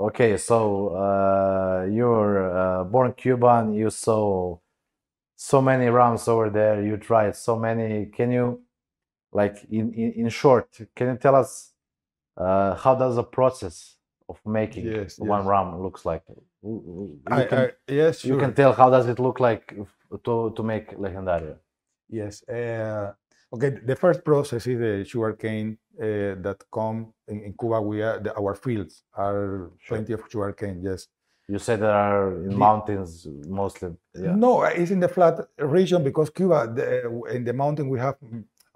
Okay, so uh, you're uh, born Cuban. You saw so many rams over there. You tried so many. Can you, like, in in, in short, can you tell us uh, how does the process of making Yes, one yes. ram looks like? You I, can, I, yes, you can tell how does it look like to to make legendario. Yes. Uh, okay. The first process is the sugarcane that come in, in Cuba. We are the, our fields are Sure. plenty of sugarcane. Yes. You said there are in The- mountains mostly. Yeah. No, it's in the flat region because Cuba, the, in the mountain, we have.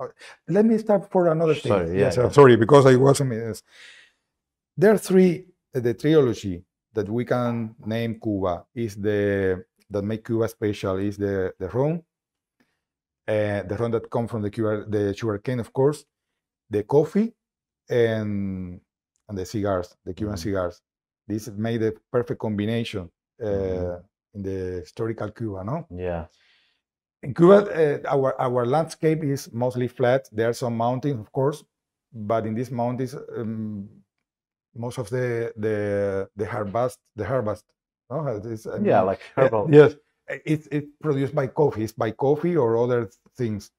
uh, Let me start for another thing. Sorry, yeah, yes, yeah. sorry because I wasn't. yes. There are three. uh, The trilogy that we can name Cuba is the that make Cuba special is the the rum, uh, the rum that come from the Cuba, the sugarcane, of course, the coffee, and and the cigars, the Cuban Mhm. cigars. This made the perfect combination uh, Mhm. in the historical Cuba, no? Yeah. In Cuba, uh, our our landscape is mostly flat. There are some mountains, of course, but in these mountains, um, most of the the the harvest the harvest, no, it's, I Yeah, mean, like uh, yes, it's it's produced by coffee. It's by coffee or other things,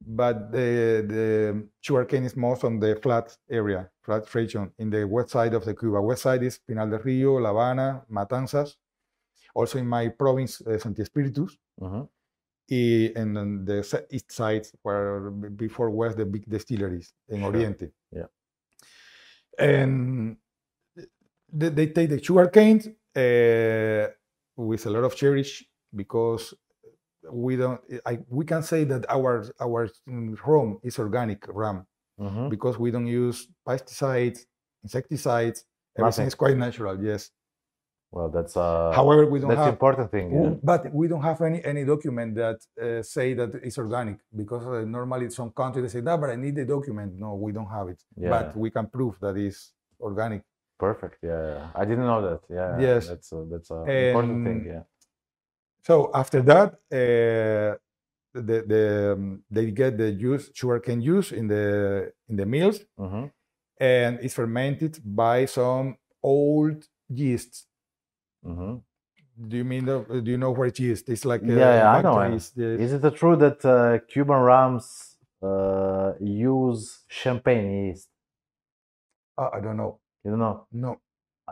but the the sugarcane is most on the flat area, flat region in the west side of the Cuba. West side is Pinar del Rio, La Habana, Matanzas. Also in my province, uh, Sancti Spíritus y and on the east side where before was the big distilleries in Sure. Oriente. Yeah. And they, they take the sugar cane uh, with a lot of cherish because we don't. I, we can say that our our mm, rum is organic rum Mhm. because we don't use pesticides, insecticides. Everything Nothing. is quite natural. Yes. Well, that's uh, However, we don't that's have important thing. Yeah. But we don't have any any document that uh, say that it's organic because uh, normally some countries they say, "No, but I need the document." No, we don't have it, Yeah. but we can prove that it's organic. Perfect. Yeah, yeah. I didn't know that. Yeah. Yes. That's a, that's a important thing. Yeah. So after that, uh, the the um, they get the juice, sugarcane juice in the in the mills, hmm and it's fermented by some old yeast. hmm Do you mean the, do you know where yeast? It's like uh, Yeah, yeah, I know it. bacteries, Is it true that uh, Cuban rams uh, use champagne yeast? Ah, I don't know. You don't know? No,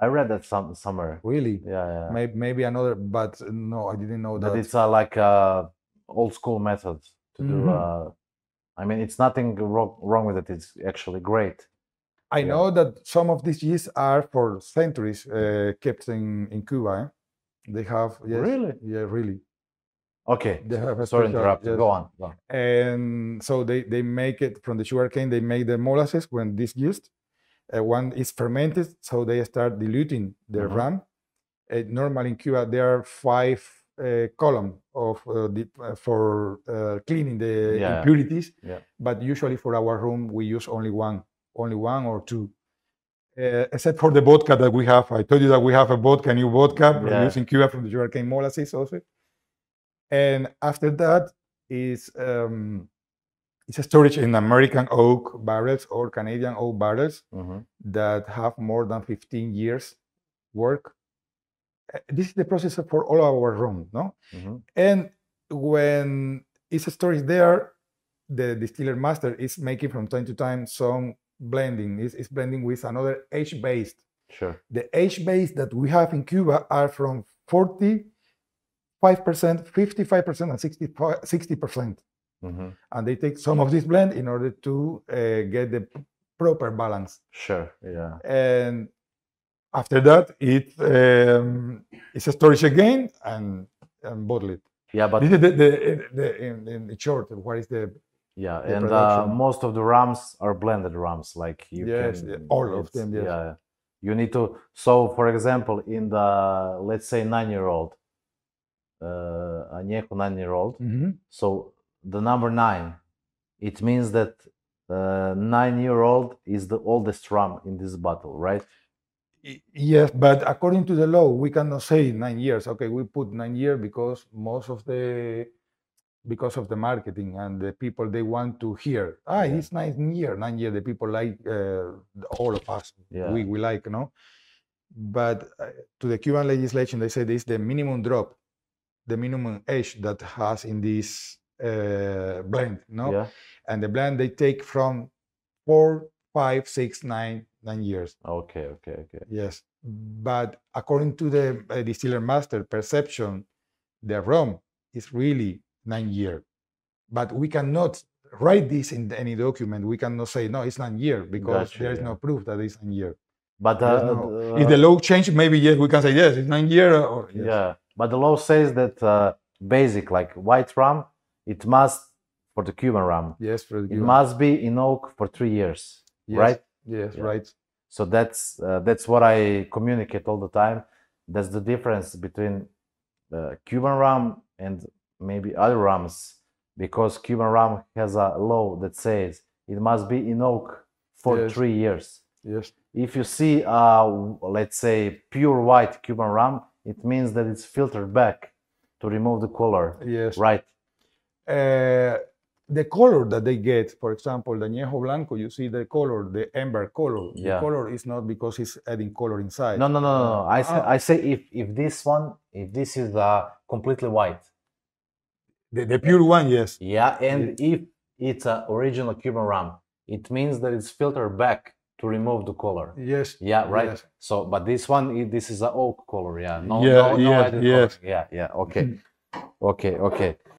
I read that some somewhere. really. Yeah, yeah. Maybe, maybe another, but no, I didn't know That that. it's uh, like a old school method to do. Mhm. Uh, I mean, it's nothing wrong, wrong with it. It's actually great. I yeah. know that some of these yeasts are for centuries uh, kept in, in Cuba. eh? They have, yes, Really? yeah, really. Okay. They have a Sorry, special- interrupted. yes. Go on. Go on. And so they, they make it from the sugarcane, they make the molasses when this used. Uh, one is fermented, so they start diluting the Mhm. rum. Uh, normally in Cuba, there are five uh, column of uh, the, uh, for uh, cleaning the Yeah. impurities. Yeah. But usually for our room, we use only one, only one or two. Uh, except for the vodka that we have. I told you that we have a vodka, new vodka Yeah. produced in Cuba from the sugarcane molasses also. And after that is um, it's a storage in American oak barrels or Canadian oak barrels Mhm. that have more than 15 years work. Uh, This is the process for all our rum, no? Mhm. And when it's stored there, the distiller master is making from time to time some blending. It's, it's blending with another age-based. Sure. The age-based that we have in Cuba are from 45%, 55%, and 65 60%. Hmm And they take some of this blend in order to uh, get the proper balance. Sure. Yeah. And after that, it um, it's a storage again and, and bottle it. Yeah, but this is the, the, the in, in short. What is the yeah, the and uh, most of the rams are blended rams. Like you Yes, can, all of them, yes. Yeah. You need to. So, for example, in the let's say nine-year-old, uh, añejo nine-year-old. So the number nine, it means that uh, nine-year-old is the oldest ram in this bottle, right? Yes, but according to the law, we cannot say nine years. Okay, we put nine years because most of the because of the marketing and the people they want to hear. Ah, Yeah. it's nine year, nine year. The people like uh, all of us. Yeah. We we like, no. but uh, to the Cuban legislation, they say this is the minimum drop, the minimum age that has in this uh, blend, no? Yeah. And the blend they take from four, five, six, nine, nine years. Okay. Okay. Okay. Yes, but according to the uh, distiller master perception, the rum is really nine year. But we cannot write this in any document. We cannot say no, it's nine year because Gotcha, there is yeah. no proof that it's nine year. But uh, no- uh, if the law change, maybe yes, we can say yes, it's nine year. Or yes. yeah, but the law says that uh, basic like white rum, it must for the Cuban rum, yes, for the Cuban. it must be in oak for three years, Yes, right? Yes, Yeah. right. So that's uh, that's what I communicate all the time. That's the difference between uh, Cuban rum and maybe other rums, because Cuban rum has a law that says it must be in oak for Yes. three years. Yes, If you see, uh, let's say, pure white Cuban rum, it means that it's filtered back to remove the color, yes. right? Uh, the color that they get, for example, the añejo blanco, you see the color, the amber color. Yeah. The color is not because it's adding color inside. No, no, no, no. no. I say, Ah. I say if if this one, if this is uh, completely white, The, the pure one, yes. yeah, and if it's a original Cuban rum, it means that it's filtered back to remove the color. Yes. Yeah, right. Yes. So, but this one, this is a oak color. Yeah, no, Yeah, no, no added yes. color. Yeah, yeah. Okay, okay, okay.